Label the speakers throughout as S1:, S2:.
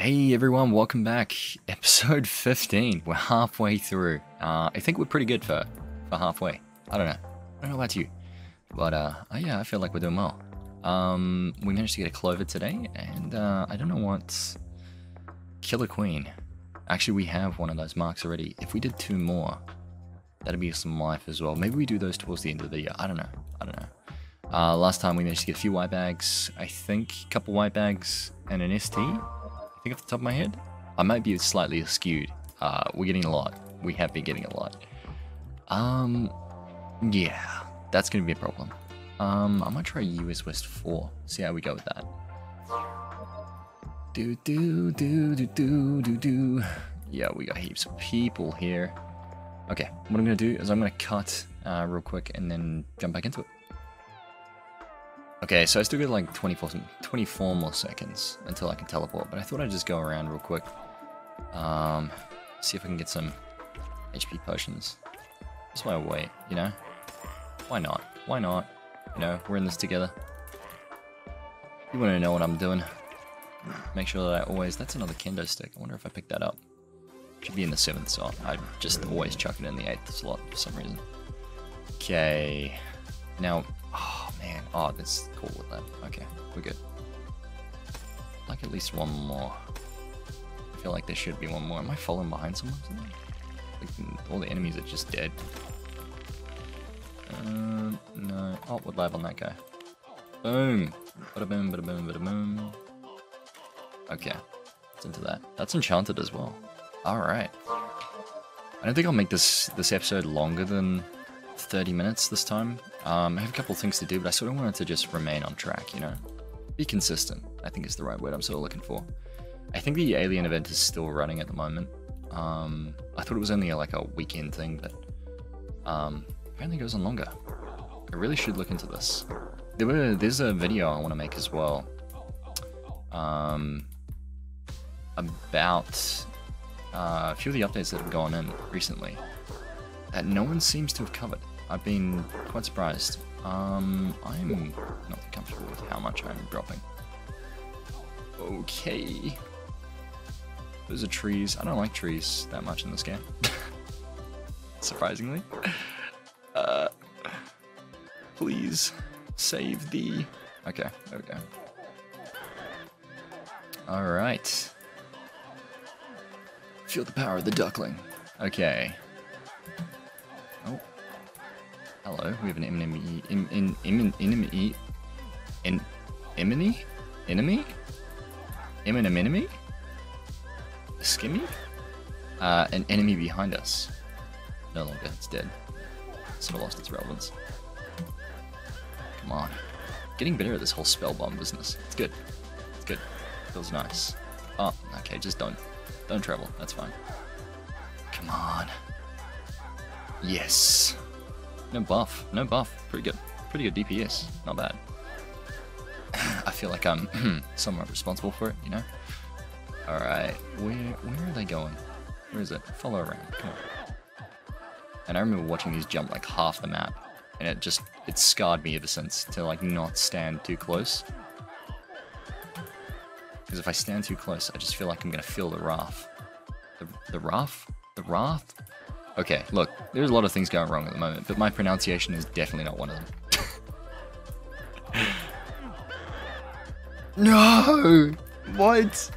S1: Hey everyone, welcome back. Episode 15. We're halfway through. Uh, I think we're pretty good for, for halfway. I don't know. I don't know about you. But uh, uh, yeah, I feel like we're doing well. Um, we managed to get a Clover today, and uh, I don't know what... Killer Queen. Actually, we have one of those marks already. If we did two more, that'd be some life as well. Maybe we do those towards the end of the year. I don't know. I don't know. Uh, last time we managed to get a few white bags. I think a couple white bags and an ST. I think off the top of my head. I might be slightly skewed. Uh, we're getting a lot. We have been getting a lot. Um, yeah, that's going to be a problem. Um, I might try US West 4. See how we go with that. Do do do do do do do. Yeah, we got heaps of people here. Okay, what I'm gonna do is I'm gonna cut uh, real quick and then jump back into it. Okay, so I still got like 24, 24 more seconds until I can teleport, but I thought I'd just go around real quick. Um, see if I can get some HP potions. Just my way, you know? Why not? Why not? You know, we're in this together. You want to know what I'm doing. Make sure that I always... That's another kendo stick. I wonder if I picked that up. Should be in the 7th slot. I just always chuck it in the 8th slot for some reason. Okay. Now... Oh, man. Oh, that's cool with that. Okay, we're good. like at least one more. I feel like there should be one more. Am I falling behind someone? Like, all the enemies are just dead. Uh, no. Oh, we're live on that guy. Boom. Bada boom, bada boom, bada boom. Okay. Into that. That's enchanted as well. Alright. I don't think I'll make this this episode longer than 30 minutes this time. Um, I have a couple things to do, but I sort of wanted to just remain on track, you know? Be consistent, I think is the right word I'm sort of looking for. I think the alien event is still running at the moment. Um, I thought it was only like a weekend thing, but um, apparently it goes on longer. I really should look into this. There were, there's a video I want to make as well. Um, about uh, a few of the updates that have gone in recently that no one seems to have covered. I've been quite surprised. Um, I'm not comfortable with how much I'm dropping. Okay. Those are trees. I don't like trees that much in this game. Surprisingly. Uh, please save the... Okay, there we go. Alright. Feel the power of the duckling. Okay. Hello, we have an enemy. In, in, in, enemy. In, enemy? Enemy? Eminem enemy? Skimmy? Uh, an enemy behind us. No longer, it's dead. Sort of lost its relevance. Come on. Getting better at this whole spell bomb business. It's good. It's good. Feels nice. Oh, okay, just don't. Don't travel, that's fine. Come on. Yes. No buff, no buff. Pretty good. Pretty good DPS. Not bad. I feel like I'm somewhat responsible for it, you know? Alright, where where are they going? Where is it? Follow around, come on. And I remember watching these jump like half the map, and it just, it scarred me ever since to like not stand too close. Because if I stand too close, I just feel like I'm going to feel the wrath. The, the wrath? The wrath? Okay, look, there's a lot of things going wrong at the moment, but my pronunciation is definitely not one of them. no! What?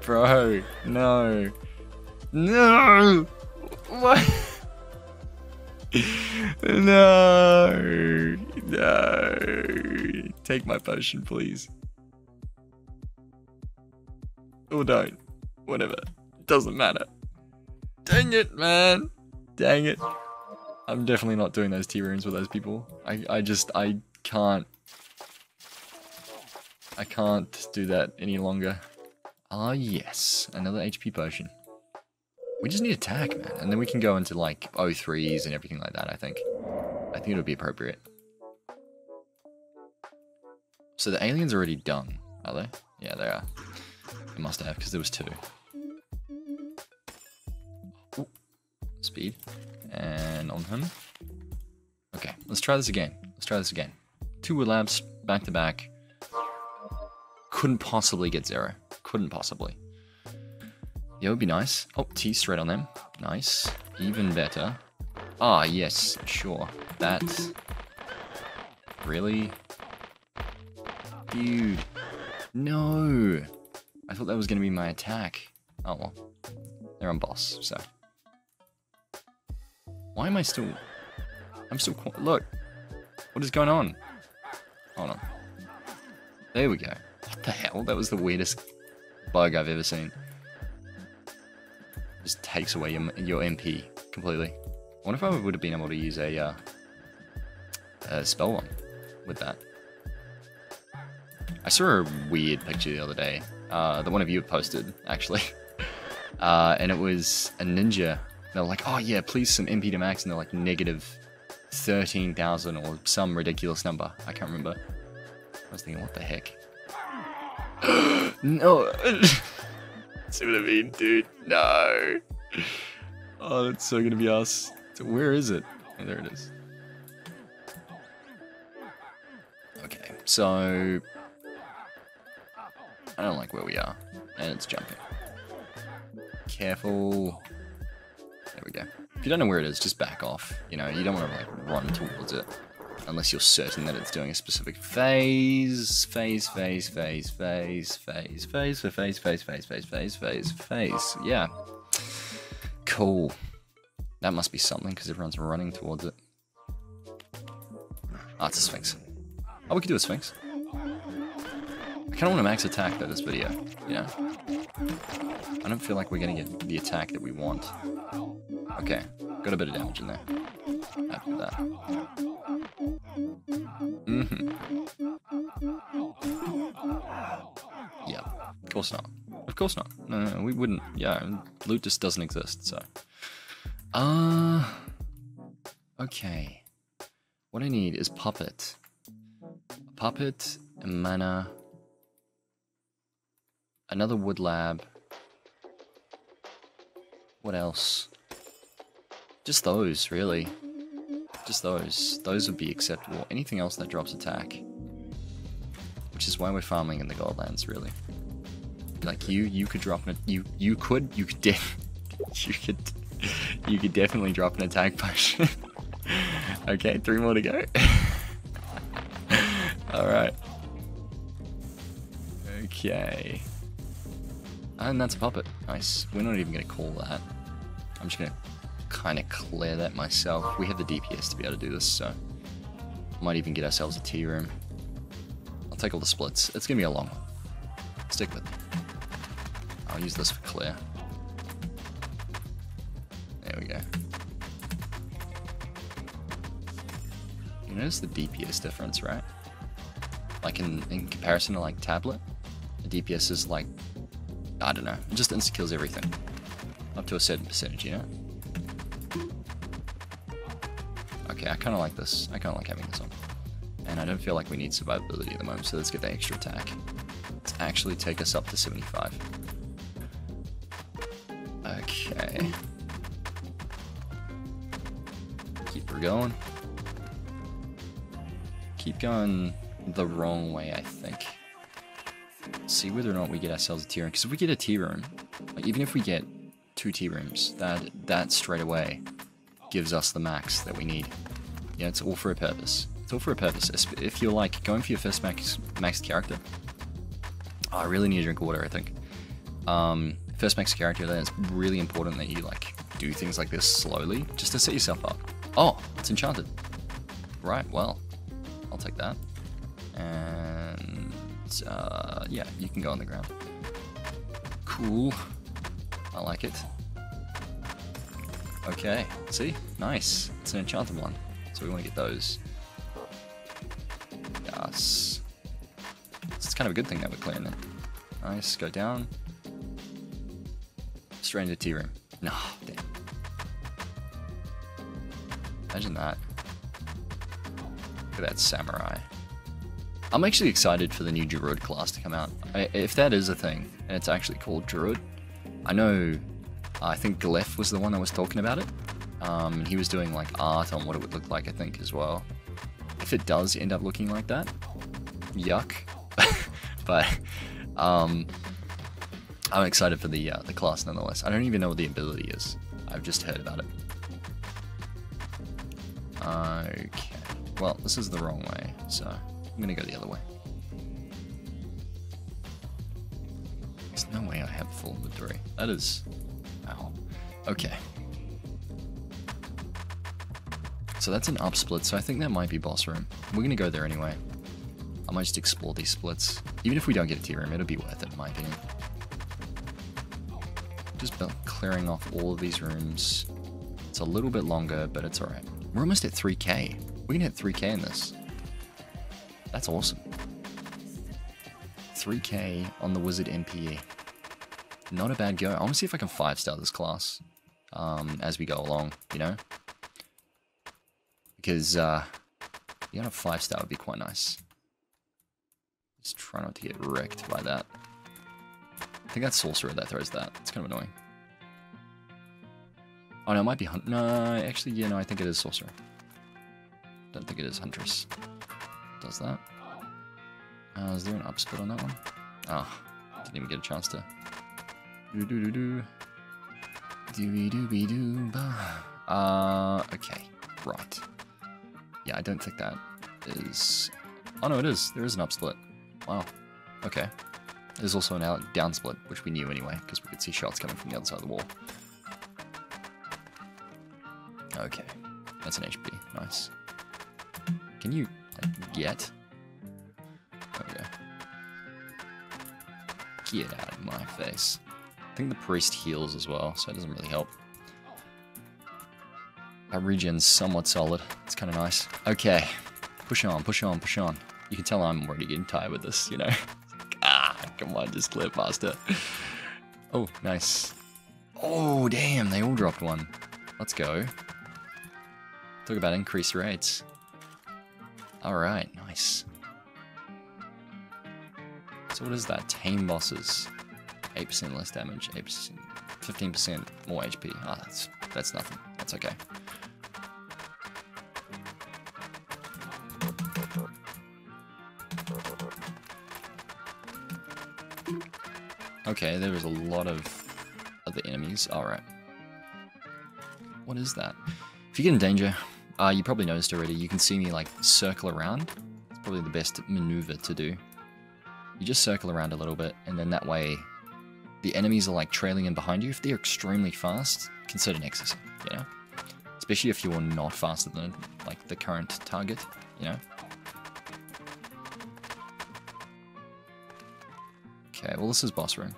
S1: Bro, no. No! What? no! No! Take my potion, please. Or don't. Whatever. It doesn't matter. Dang it, man. Dang it. I'm definitely not doing those T rooms with those people. I, I just, I can't. I can't do that any longer. Ah, yes. Another HP potion. We just need attack, man. And then we can go into, like, O3s and everything like that, I think. I think it'll be appropriate. So the aliens are already done, are they? Yeah, they are. It must have, because there was two. Speed. And on him. Okay, let's try this again. Let's try this again. Two labs back to back. Couldn't possibly get zero. couldn't possibly. Yeah, it would be nice. Oh, T straight on them. Nice. Even better. Ah, yes, sure. That... Really? Dude. No! I thought that was going to be my attack. Oh well. They're on boss, so. Why am I still... I'm still... Look! What is going on? Hold on. There we go. What the hell? That was the weirdest bug I've ever seen. Just takes away your, your MP completely. I wonder if I would have been able to use a, uh, a spell one with that. I saw a weird picture the other day. Uh, the one of you posted, actually. Uh, and it was a ninja. They're like, oh yeah, please some MP to max. And they're like negative 13,000 or some ridiculous number. I can't remember. I was thinking, what the heck? no. See what I mean, dude? No. Oh, that's so gonna be us. Where is it? Oh, there it is. Okay, so I don't like where we are, and it's jumping. Careful. There we go. If you don't know where it is, just back off. You know, you don't want to like run towards it. Unless you're certain that it's doing a specific phase, phase, phase, phase, phase, phase, phase, phase, phase, phase, phase, phase, phase, phase. Yeah. Cool. That must be something because everyone's running towards it. Ah, it's a Sphinx. Oh, we could do a Sphinx. I kind of want to max attack though this video, you know? I don't feel like we're going to get the attack that we want. Okay, got a bit of damage in there. After that. Mm-hmm. Yeah, of course not. Of course not. No, no, we wouldn't. Yeah, loot just doesn't exist, so. Uh, okay. What I need is puppet. Puppet, mana, Another wood lab. What else? Just those, really. Just those. Those would be acceptable. Anything else that drops attack. Which is why we're farming in the Godlands, really. Like you, you could drop an you you could you could def you could you could definitely drop an attack potion. okay, three more to go. All right. Okay. Oh, and that's a puppet. Nice. We're not even to call that. I'm just to kind of clear that myself. We have the DPS to be able to do this, so... Might even get ourselves a tea room. I'll take all the splits. It's going to be a long one. Stick with it. I'll use this for clear. There we go. You notice the DPS difference, right? Like in, in comparison to like tablet, the DPS is like I don't know. It just insta-kills everything. Up to a certain percentage, you know? Okay, I kind of like this. I kind of like having this on. And I don't feel like we need survivability at the moment, so let's get the extra attack. Let's actually take us up to 75. Okay. Keep her going. Keep going the wrong way, I think see whether or not we get ourselves a tea room. Because if we get a tea room, like even if we get two tea rooms, that that straight away gives us the max that we need. Yeah, it's all for a purpose. It's all for a purpose. If you're like going for your first max max character, oh, I really need to drink water. I think. Um, first max character, then it's really important that you like do things like this slowly, just to set yourself up. Oh, it's enchanted. Right. Well, I'll take that. And uh, yeah, you can go on the ground. Cool. I like it. Okay, see? Nice. It's an enchanted one. We want to get those. Yes. It's kind of a good thing that we're clearing it. Nice, go down. Straight into tea room. No, damn. Imagine that. Look at that samurai. I'm actually excited for the new Druid class to come out. If that is a thing, and it's actually called Druid, I know, I think Glyph was the one that was talking about it. Um, he was doing like art on what it would look like, I think, as well. If it does end up looking like that, yuck. but, um, I'm excited for the uh, the class nonetheless. I don't even know what the ability is. I've just heard about it. Okay. Well, this is the wrong way, so I'm gonna go the other way. There's no way I have full inventory. That is... Ow. Okay. So that's an up split, so I think that might be boss room. We're gonna go there anyway. I might just explore these splits. Even if we don't get a a T room, it'll be worth it in my opinion. Just clearing off all of these rooms. It's a little bit longer, but it's alright. We're almost at 3k. We can hit 3k in this. That's awesome. 3k on the Wizard NPE. Not a bad go. I want to see if I can 5-star this class um, as we go along, you know? Because, uh, yeah, a 5-star would be quite nice. Just try not to get wrecked by that. I think that's Sorcerer that throws that. It's kind of annoying. Oh no, it might be Hunt. No, actually, yeah, no, I think it is Sorcerer. Don't think it is Huntress. Does that? Uh, is there an up split on that one? Ah, oh, didn't even get a chance to. Do do do do. Do do be do ba. Uh, okay, right. Yeah, I don't think that is. Oh no, it is. There is an up split. Wow. Okay. There's also an out down split, which we knew anyway, because we could see shots coming from the other side of the wall. Okay. That's an HP. Nice. Can you, like, get? Okay. Get out of my face. I think the priest heals as well, so it doesn't really help. That regen's somewhat solid. It's kind of nice. Okay. Push on, push on, push on. You can tell I'm already getting tired with this, you know? ah, come on, just clear faster. Oh, nice. Oh, damn, they all dropped one. Let's go. Talk about increased rates. Alright, nice. So what is that? Tame bosses. 8% less damage, 8%, 15% more HP. Ah, that's, that's nothing. That's okay. Okay, there was a lot of other enemies. Alright. What is that? If you get in danger, uh, you probably noticed already, you can see me like circle around. It's probably the best maneuver to do. You just circle around a little bit, and then that way the enemies are like trailing in behind you. If they're extremely fast, consider Nexus, you know? Especially if you're not faster than like the current target, you know? Okay, well this is boss room.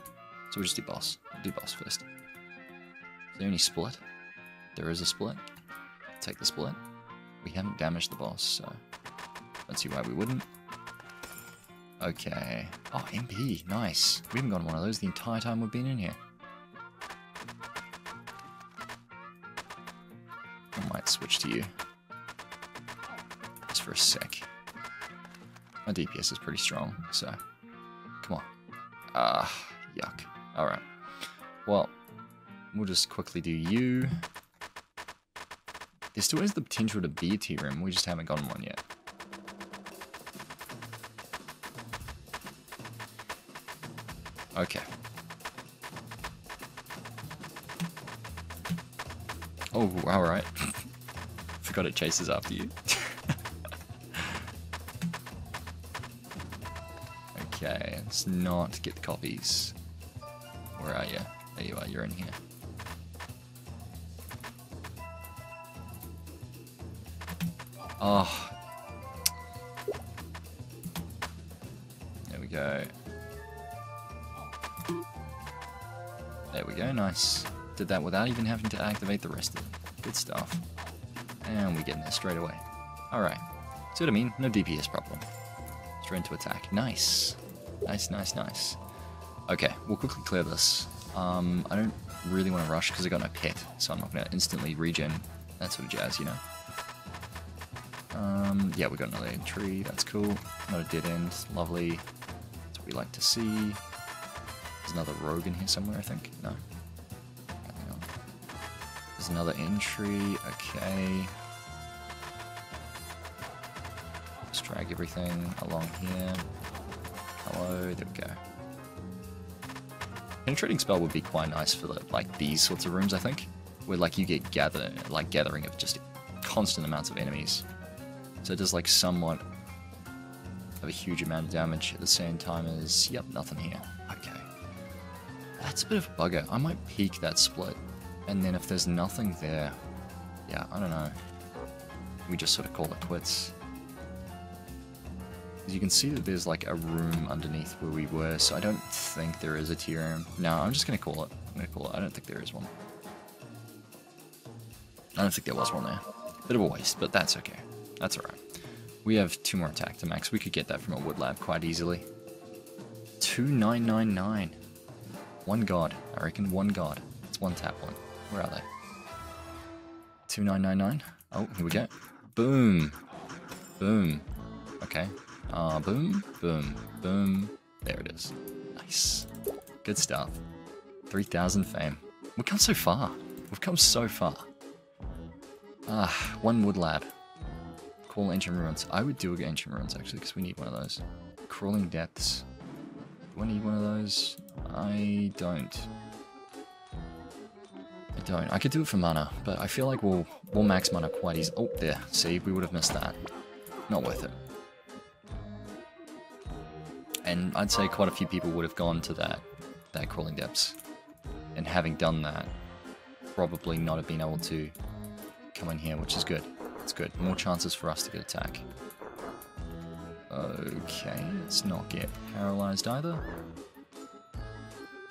S1: So we'll just do boss. We'll do boss first. Is there any split? There is a split. Take the split. We haven't damaged the boss, so don't see why we wouldn't. Okay. Oh, MP. Nice. We haven't gotten one of those the entire time we've been in here. I might switch to you. Just for a sec. My DPS is pretty strong, so... Come on. Ah, yuck. Alright. Well, we'll just quickly do you. There still is the potential to be a T room, we just haven't gotten one yet. Okay. Oh, alright. Forgot it chases after you. Let's not get the copies. Where are you? There you are, you're in here. Oh. There we go. There we go, nice. Did that without even having to activate the rest of it. Good stuff. And we get in there straight away. Alright. See what I mean? No DPS problem. Straight into attack. Nice. Nice, nice, nice. Okay, we'll quickly clear this. Um, I don't really want to rush because I got no pet, so I'm not going to instantly regen. That sort of jazz, you know? Um, yeah, we got another tree. That's cool. Not a dead end. Lovely. That's what we like to see. There's another rogue in here somewhere, I think. No. There's another entry. Okay. Let's drag everything along here. Hello. There we go. Penetrating spell would be quite nice for the, like these sorts of rooms, I think, where like you get gather like gathering of just constant amounts of enemies. So it does like somewhat of a huge amount of damage at the same time as yep, nothing here. Okay. That's a bit of a bugger. I might peek that split. And then if there's nothing there, yeah, I don't know. We just sort of call it quits. You can see that there's like a room underneath where we were, so I don't think there is a Tea room. No, I'm just gonna call it. I'm gonna call it. I don't think there is one. I don't think there was one there. Bit of a waste, but that's okay. That's alright. We have two more attack to max. We could get that from a wood lab quite easily. 2999. One god. I reckon one god. It's one tap one. Where are they? 2999. Oh, here we go. Boom. Boom. Okay. Uh, boom, boom, boom. There it is. Nice. Good stuff. 3,000 fame. We've come so far. We've come so far. Ah, one wood lab. Call ancient ruins. I would do ancient ruins actually, because we need one of those. Crawling depths. Do I need one of those? I don't. I don't. I could do it for mana, but I feel like we'll we'll max mana quite easy. Oh, there. See, we would have missed that. Not worth it. And I'd say quite a few people would have gone to that that crawling depths. And having done that, probably not have been able to come in here, which is good. It's good. More chances for us to get attack. Okay, let's not get paralyzed either.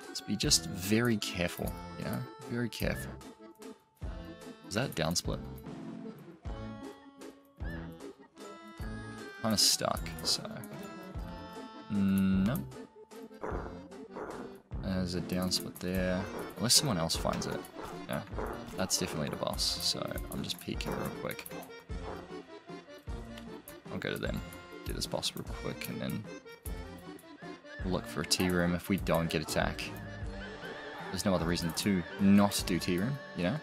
S1: Let's be just very careful, you know? Very careful. Is that down split? Kind of stuck, so... No. There's a down split there. Unless someone else finds it. Yeah, that's definitely the boss, so I'm just peeking real quick. I'll go to them, do this boss real quick, and then look for a Tea room if we don't get attack. There's no other reason to not do Tea room, you know?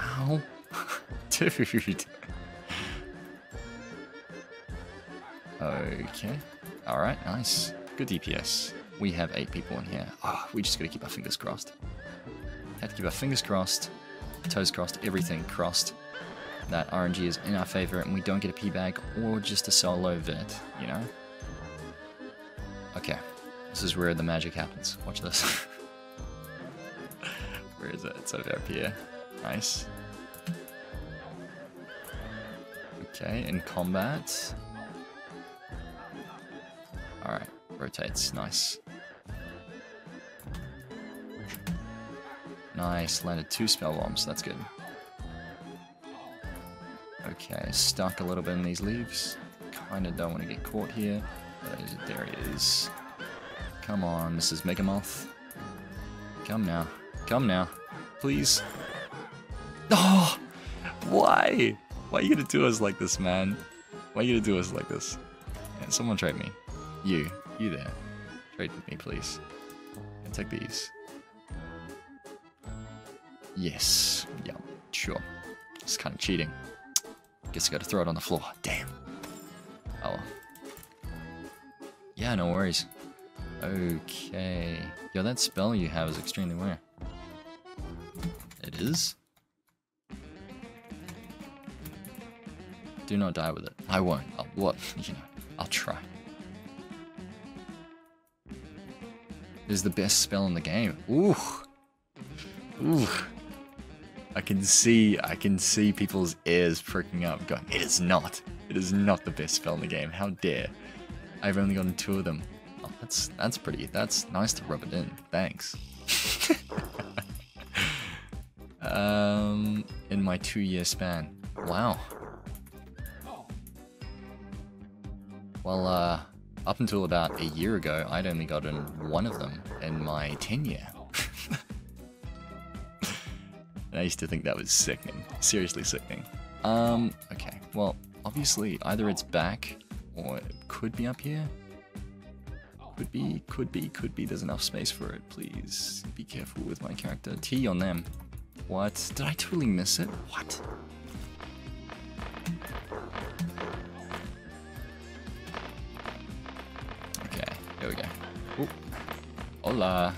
S1: Ow. Dude. Okay. Alright, nice. Good DPS. We have eight people in here. Ah, oh, we just gotta keep our fingers crossed. Have to keep our fingers crossed, toes crossed, everything crossed. That RNG is in our favor and we don't get a P-bag or just a solo vet, you know? Okay. This is where the magic happens. Watch this. where is it? It's over up here. Nice. Okay, in combat, Alright, rotates, nice. Nice, landed two spell bombs, that's good. Okay, stuck a little bit in these leaves. Kinda don't want to get caught here. There he is. Come on, Mrs. Megamoth. Come now. Come now. Please. Oh! Why? Why are you gonna do us like this, man? Why are you gonna do us like this? Yeah, someone trade me. You, you there. Trade with me, please. And take these. Yes. Yeah, sure. It's kind of cheating. Guess I gotta throw it on the floor. Damn. Oh. Yeah, no worries. Okay. Yo, that spell you have is extremely rare. It is? Do not die with it. I won't. I'll, what? You know, I'll try. Is the best spell in the game. Ooh. Ooh. I can see, I can see people's ears pricking up going, it is not. It is not the best spell in the game. How dare. I've only gotten two of them. Oh, that's, that's pretty, that's nice to rub it in. Thanks. um, in my two year span. Wow. Well, uh, up until about a year ago, I'd only gotten one of them in my tenure. I used to think that was sickening. Seriously sickening. Um, okay. Well, obviously, either it's back, or it could be up here. Could be, could be, could be. There's enough space for it. Please be careful with my character. T on them. What? Did I totally miss it? What? Hola.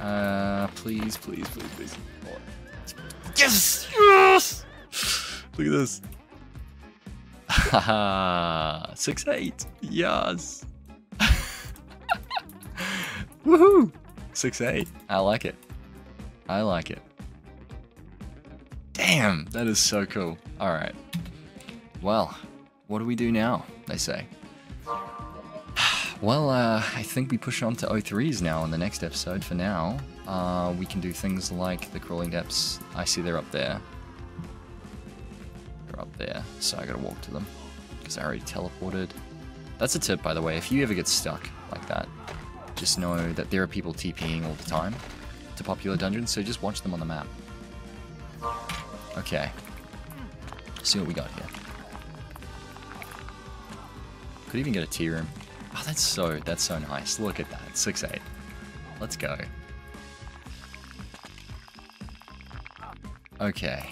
S1: Uh, please, please, please, please. Yes! Yes! Look at this. Haha, six eight. Yes. Woohoo! Six eight. I like it. I like it. Damn, that is so cool. All right. Well, what do we do now? They say. Well, uh, I think we push on to O3s now in the next episode. For now, uh, we can do things like the crawling depths. I see they're up there. They're up there, so I gotta walk to them because I already teleported. That's a tip, by the way. If you ever get stuck like that, just know that there are people TPing all the time to popular dungeons, so just watch them on the map. Okay. Let's see what we got here. Could even get a tea room. Oh, that's so, that's so nice. Look at that, 6-8. Let's go. Okay.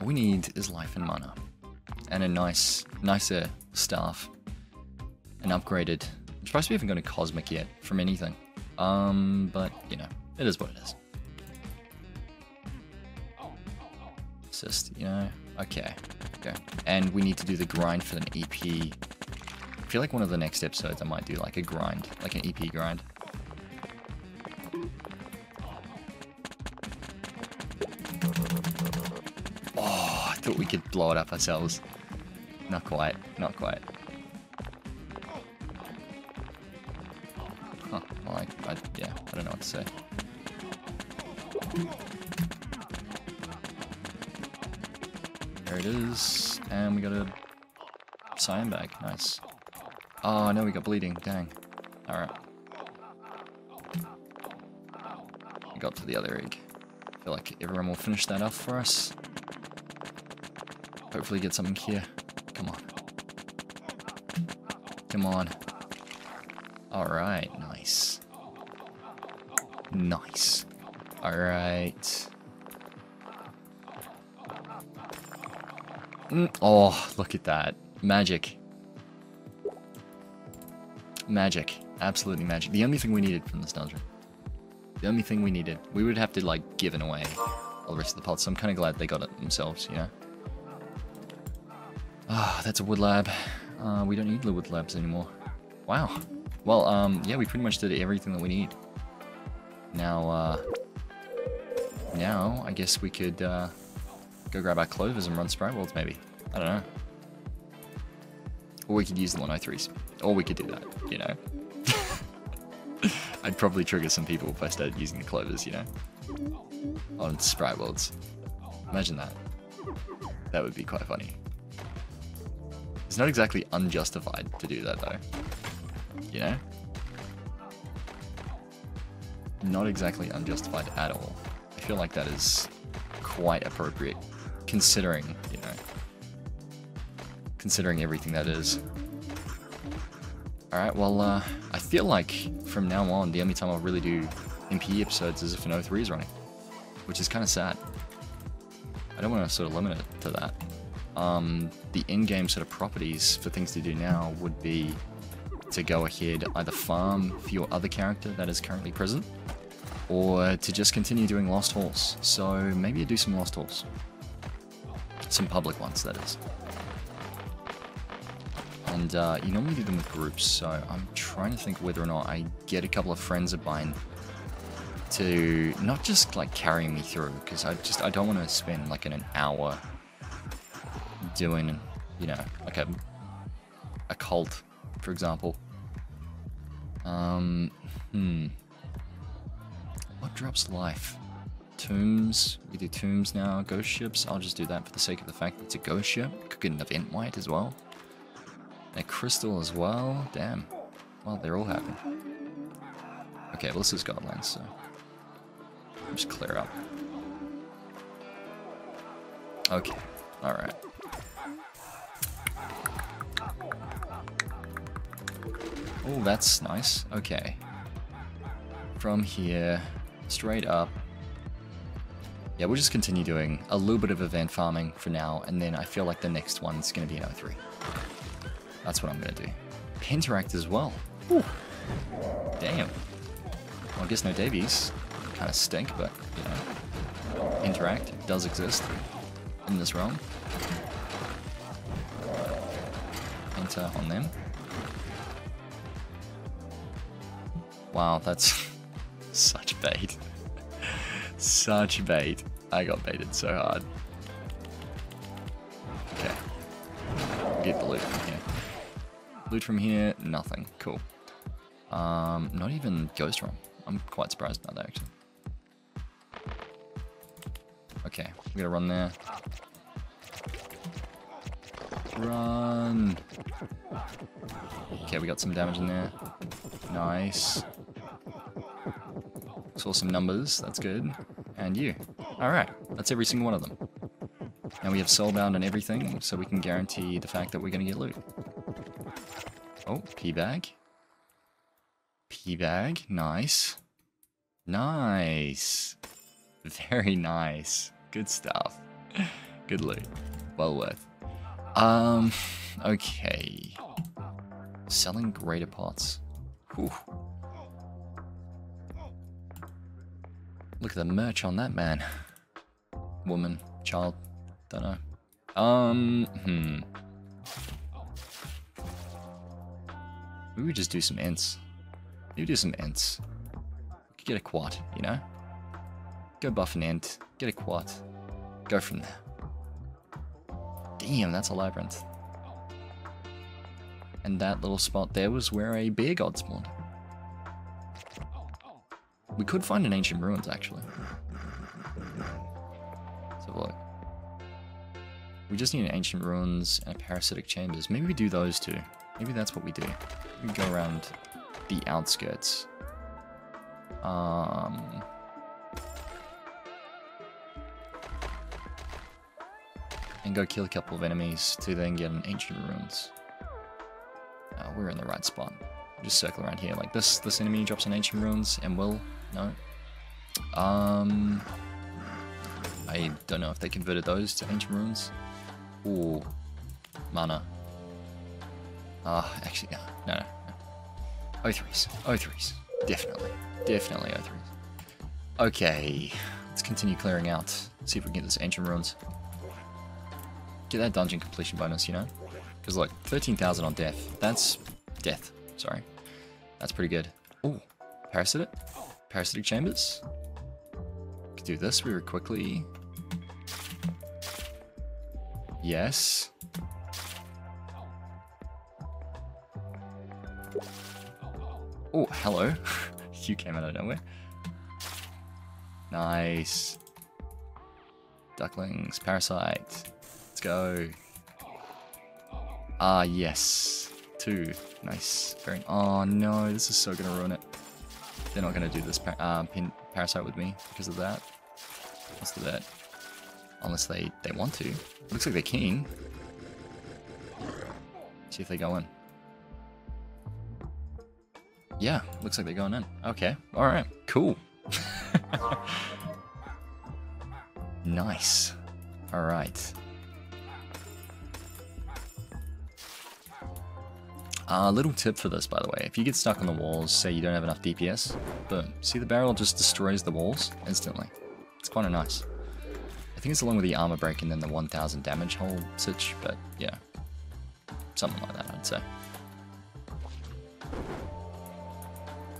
S1: All we need is life and mana. And a nice, nicer staff. An upgraded. I'm surprised we haven't got a cosmic yet from anything. Um, but, you know, it is what it is. Assist, you know? Okay, okay. And we need to do the grind for an EP. I feel like one of the next episodes I might do like a grind, like an EP grind. Oh, I thought we could blow it up ourselves. Not quite, not quite. There it is, and we got a cyan bag, nice. Ah, oh, no, we got bleeding, dang. Alright. We got to the other egg. I feel like everyone will finish that off for us. Hopefully get something here. Come on. Come on. Alright, nice. Nice. Alright. Mm, oh, look at that. Magic. Magic. Absolutely magic. The only thing we needed from this dungeon. The only thing we needed. We would have to, like, given away all the rest of the pots, so I'm kind of glad they got it themselves, you know? Ah, oh, that's a wood lab. Uh, we don't need the wood labs anymore. Wow. Well, um, yeah, we pretty much did everything that we need. Now, uh, now, I guess we could, uh, go grab our clovers and run Sprite Worlds, maybe. I don't know. Or we could use the 103s. Or we could do that, you know. I'd probably trigger some people if I started using the clovers, you know. On Sprite Worlds. Imagine that. That would be quite funny. It's not exactly unjustified to do that, though. You know? Not exactly unjustified at all. I feel like that is quite appropriate, considering, you know, considering everything that is. Alright, well, uh, I feel like from now on, the only time I'll really do MP episodes is if an O3 is running, which is kind of sad. I don't want to sort of limit it to that. Um, the in-game sort of properties for things to do now would be to go ahead either farm for your other character that is currently present, or to just continue doing Lost Halls. So maybe I do some Lost Halls. Some public ones, that is. And uh, you normally do them with groups, so I'm trying to think whether or not I get a couple of friends of mine to not just like carry me through, because I just I don't want to spend like an hour doing, you know, like a a cult, for example. Um, hmm. What drops life? Tombs. We do tombs now. Ghost ships. I'll just do that for the sake of the fact that it's a ghost ship. Could get an event white as well. A crystal as well. Damn. Well, they're all happy. Okay, well, this is Godlands, so. Just clear up. Okay. Alright. Oh, that's nice. Okay. From here, straight up. Yeah, we'll just continue doing a little bit of event farming for now, and then I feel like the next one's going to be an O3. That's what I'm going to do. Penteract as well. Ooh. Damn. Well, I guess no Davies. Kind of stink, but, you know. Interact does exist in this realm. Enter on them. Wow, that's such bait. Such bait. I got baited so hard. Okay. Get the loot from here. Loot from here, nothing. Cool. Um, not even Ghost Realm. I'm quite surprised about that, actually. Okay, we gotta run there. Run! Okay, we got some damage in there. Nice. Saw some numbers, that's good. And you. Alright, that's every single one of them. And we have soulbound and everything, so we can guarantee the fact that we're gonna get loot. Oh, P-bag. P-bag, nice. Nice. Very nice. Good stuff. Good loot. Well worth. Um, okay. Selling greater pots. Whew. Look at the merch on that man. Woman, child, don't know. Um, hmm. Maybe we just do some ints. Maybe do some ints. Get a quad, you know? Go buff an int, get a quad. Go from there. Damn, that's a labyrinth. And that little spot there was where a bear god spawned. We could find an ancient ruins, actually. Let's have a look. We just need an ancient ruins and parasitic chambers. Maybe we do those two. Maybe that's what we do. We go around the outskirts. Um... And go kill a couple of enemies to then get an ancient ruins. Uh, we're in the right spot. Just circle around here. Like this this enemy drops an ancient ruins and will no. Um I don't know if they converted those to ancient ruins. Ooh. Mana. Ah, uh, actually no, no, no. O3s. O3s. Definitely. Definitely O3s. Okay. Let's continue clearing out. See if we can get this ancient ruins. Get that dungeon completion bonus, you know? Because look, 13,000 on death. That's death. Sorry. That's pretty good. Oh, parasitic? Parasitic chambers? Could do this very quickly. Yes. Oh, hello. you came out of nowhere. Nice. Ducklings, parasite. Let's go. Ah, yes. Two. Nice. Very. Oh no, this is so gonna ruin it. They're not gonna do this uh, parasite with me because of that. Let's do that. Unless they they want to. Looks like they're keen. See if they go in. Yeah, looks like they're going in. Okay. All right. Cool. nice. All A uh, little tip for this, by the way. If you get stuck on the walls, say you don't have enough DPS, boom. See the barrel just destroys the walls instantly. It's kind of nice. I think it's along with the armor break and then the 1000 damage whole sitch, but yeah. Something like that, I'd say.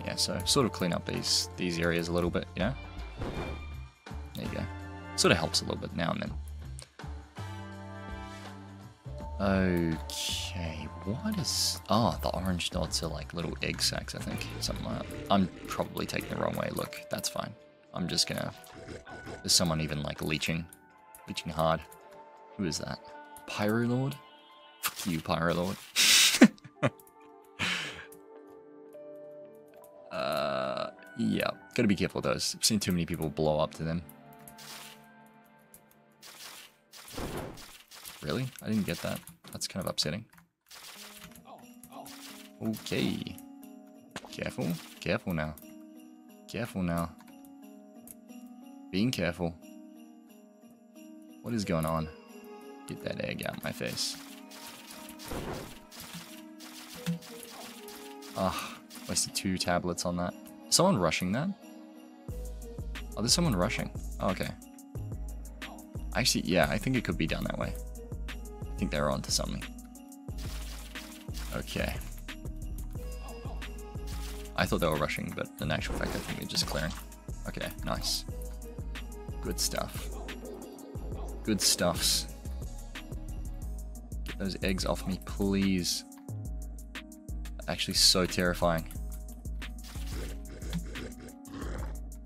S1: Yeah, so sort of clean up these, these areas a little bit, you know? There you go. Sort of helps a little bit now and then. Okay, what is... Oh, the orange dots are like little egg sacs, I think. Something like that. I'm probably taking the wrong way. Look, that's fine. I'm just gonna... Is someone even like leeching? Leeching hard. Who is that? Pyro Lord? Fuck you, Pyro Lord. uh, yeah, gotta be careful with those. I've seen too many people blow up to them. Really? I didn't get that. That's kind of upsetting. Okay. Careful. Careful now. Careful now. Being careful. What is going on? Get that egg out of my face. Ah, wasted two tablets on that. Someone rushing that? Oh, there's someone rushing. Oh, okay. Actually, yeah, I think it could be down that way. I think they're onto something. Okay. I thought they were rushing, but in actual fact, I think they're just clearing. Okay, nice. Good stuff. Good stuffs. Get those eggs off me, please. Actually, so terrifying.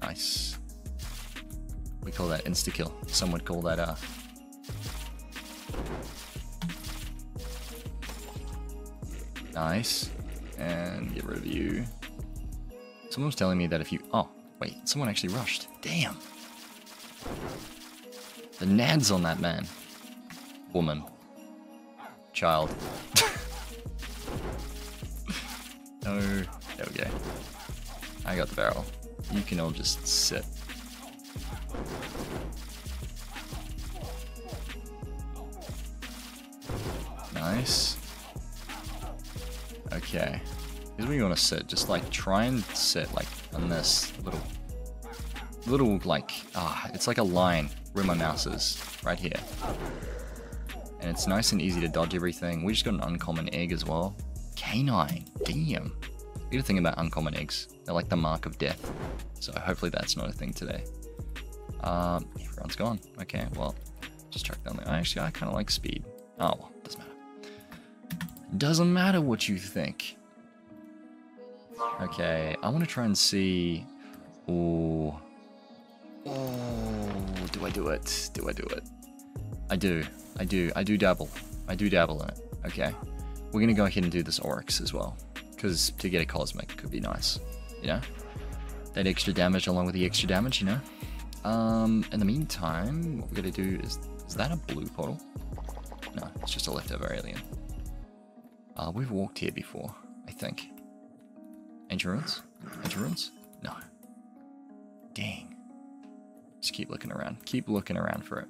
S1: Nice. We call that insta-kill. Some would call that, uh... Nice. And get rid of you. Someone was telling me that if you... Oh, wait. Someone actually rushed. Damn. The nads on that man. Woman. Child. no. There we go. I got the barrel. You can all just sit. Nice. Okay. Here's where you want to sit. Just like try and sit like on this little, little like, ah, it's like a line where my mouse is, right here. And it's nice and easy to dodge everything. We just got an uncommon egg as well. Canine, damn. Good thing about uncommon eggs. They're like the mark of death. So hopefully that's not a thing today. Um, everyone's gone. Okay, well, just track down there. Actually, I kind of like speed. Oh, well, doesn't matter. Doesn't matter what you think. Okay, I want to try and see... Oh... Oh, do I do it? Do I do it? I do. I do. I do dabble. I do dabble in it. Okay. We're going to go ahead and do this Oryx as well. Because to get a Cosmic could be nice. You know? That extra damage along with the extra damage, you know? Um, in the meantime, what we're going to do is... Is that a blue portal? No, it's just a leftover alien. Uh, we've walked here before, I think. Ancient ruins? No. Dang. Just keep looking around. Keep looking around for it.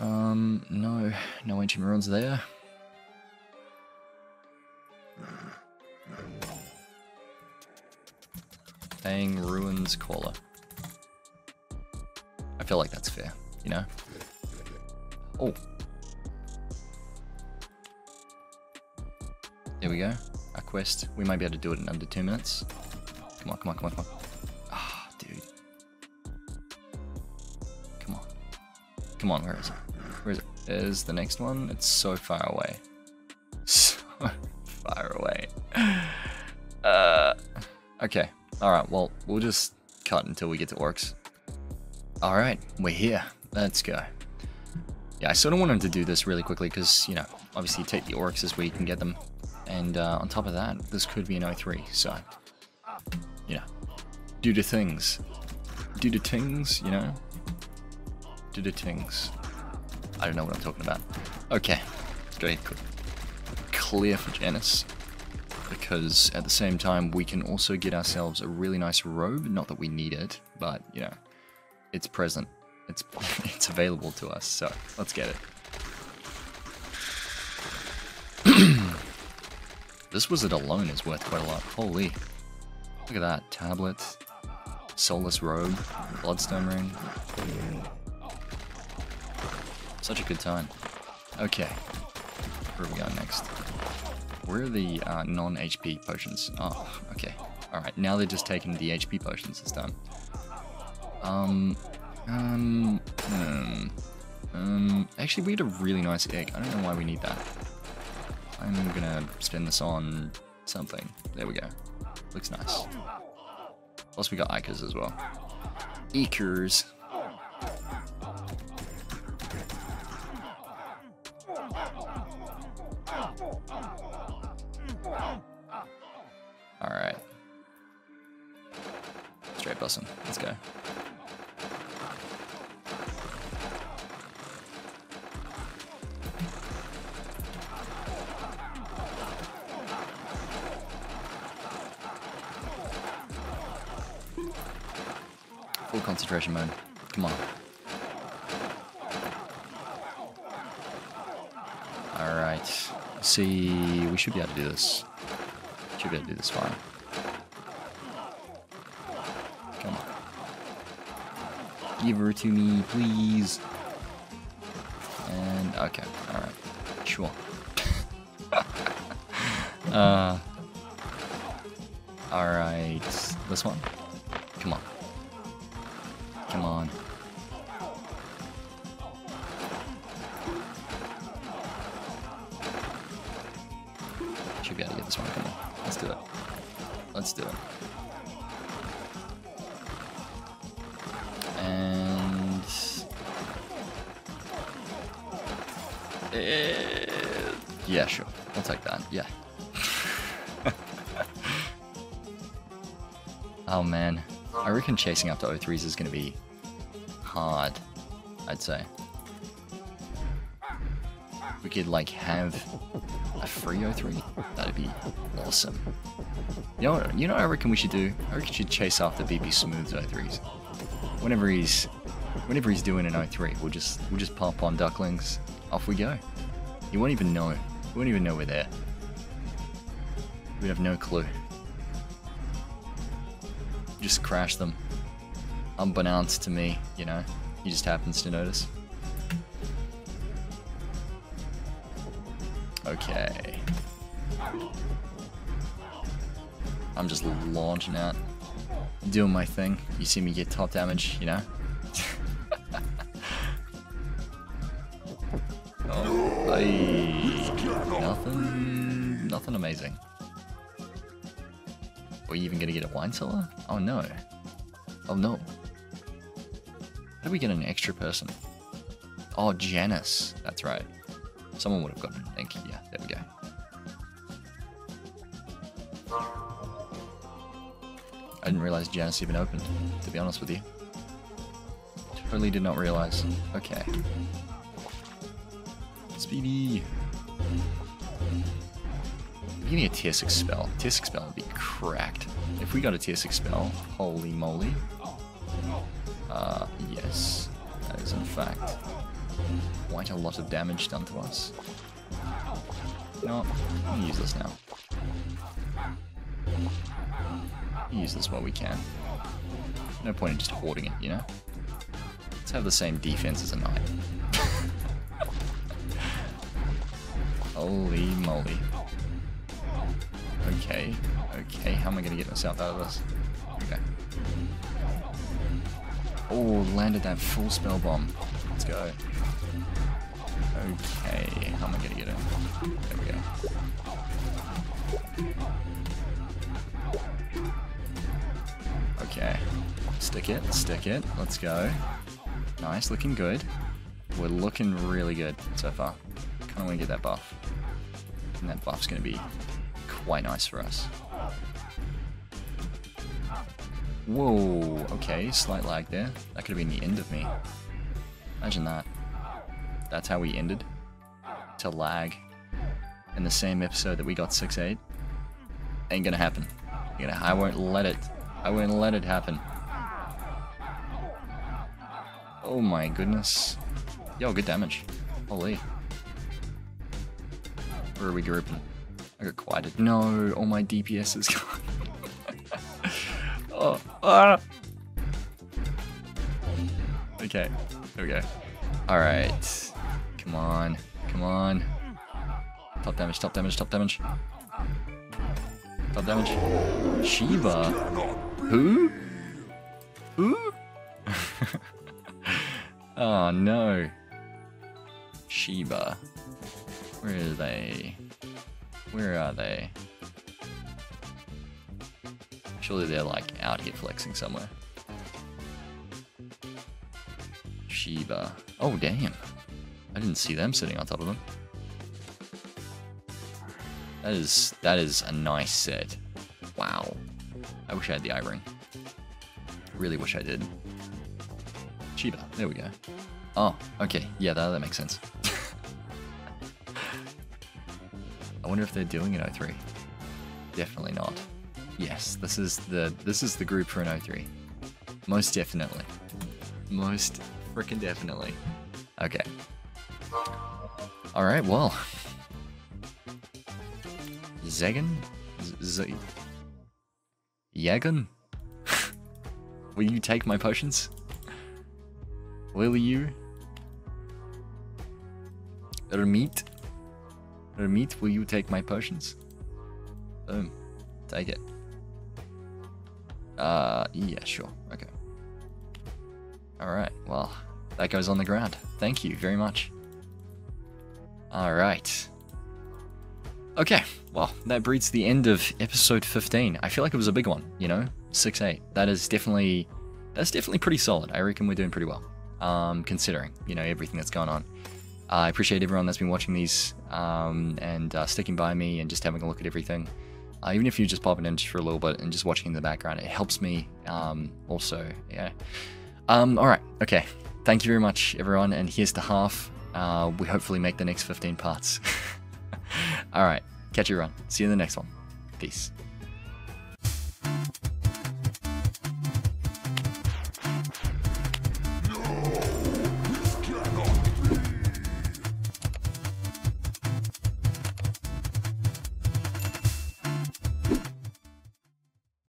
S1: Um, no. No ancient ruins there. Fang Ruins Caller. I feel like that's fair, you know? Oh. There we go. Our quest. We might be able to do it in under two minutes. Come on, come on, come on, come on. Ah, oh, dude. Come on. Come on, where is it? Where is it? Is the next one? It's so far away. So far away. Uh, okay. Alright, well, we'll just cut until we get to Oryx. Alright, we're here. Let's go. Yeah, I sort of wanted to do this really quickly because, you know, obviously you take the Oryx is where you can get them. And uh, on top of that, this could be an O3, so, you know, do the things. Do the things, you know? Do the things. I don't know what I'm talking about. Okay, let's go ahead clear for Janus. Because at the same time, we can also get ourselves a really nice robe. Not that we need it, but, you know, it's present. It's it's available to us, so let's get it. This wizard alone is worth quite a lot. Holy. Look at that. Tablet. Soulless robe. Bloodstone ring. Such a good time. Okay. Where are we going next? Where are the uh, non-HP potions? Oh, okay. Alright, now they're just taking the HP potions this time. Um, um, hmm. Um, actually, we had a really nice egg. I don't know why we need that. I'm gonna spin this on something. There we go. Looks nice. Plus, we got Ikers as well. Ikers. Alright. Straight bussin'. Let's go. Full concentration mode. Come on. Alright. See, we should be able to do this. Should be able to do this fine. Come on. Give her to me, please. And, okay, alright. Sure. uh, alright. This one? Come on. Chasing after O3s is going to be hard, I'd say. We could, like, have a free O3. That'd be awesome. You know what, you know what I reckon we should do? I reckon we should chase after BB Smooth's O3s. Whenever he's whenever he's doing an O3, we'll just we'll just pop on ducklings, off we go. You won't even know. You won't even know we're there. We'd have no clue. Just crash them. Unbeknownst to me, you know. He just happens to notice. Okay. I'm just launching out. Doing my thing. You see me get top damage, you know? oh, aye. Nothing, nothing amazing. Are you even gonna get a wine cellar? Oh no. Oh no. How do we get an extra person? Oh, Janus. That's right. Someone would have gotten an ink. Yeah, there we go. I didn't realize Janus even opened, to be honest with you. Totally did not realize. Okay. Speedy. Give me a tier 6 spell. Tier 6 spell would be cracked. If we got a tier 6 spell, holy moly. Yes. That is in fact quite a lot of damage done to us. You know what? Use this now. Use this while we can. No point in just hoarding it, you know? Let's have the same defense as a knight. Holy moly. Okay, okay, how am I gonna get myself out of this? Oh, landed that full spell bomb. Let's go. Okay, how am I gonna get it? There we go. Okay. Stick it, stick it. Let's go. Nice, looking good. We're looking really good so far. Kinda wanna get that buff. And that buff's gonna be quite nice for us. Whoa, okay, slight lag there. That could have been the end of me. Imagine that. That's how we ended. To lag. In the same episode that we got 6-8. Ain't gonna happen. Gonna, I won't let it. I won't let it happen. Oh my goodness. Yo, good damage. Holy. Where are we grouping? I got quieted. No, all my DPS is gone. Oh, ah. Okay, there we go. Alright. Come on. Come on. Top damage, top damage, top damage. Top damage. Shiva? Who? Who? oh no. Shiva. Where are they? Where are they? Surely they're like out here flexing somewhere. Shiba. Oh damn. I didn't see them sitting on top of them. That is that is a nice set. Wow. I wish I had the eye ring. Really wish I did. Chiba, there we go. Oh, okay, yeah, that, that makes sense. I wonder if they're doing an O3. Definitely not. Yes, this is the this is the group for an O3. Most definitely. Most freaking definitely. Okay. Alright, well. Zagan? Z Yagan? Will you take my potions? Will you? Ermit? Ermit, will you take my potions? Boom. Take it. Uh, yeah, sure. Okay. Alright, well, that goes on the ground. Thank you very much. Alright. Okay, well, that breeds the end of episode 15. I feel like it was a big one, you know? 6-8. That is definitely, that's definitely pretty solid. I reckon we're doing pretty well, um, considering, you know, everything that's gone on. I appreciate everyone that's been watching these um, and uh, sticking by me and just having a look at everything. Uh, even if you're just popping in just for a little bit and just watching in the background, it helps me um, also. Yeah. Um, all right. Okay. Thank you very much, everyone. And here's the half. Uh, we hopefully make the next 15 parts. all right. Catch you around. See you in the next one. Peace.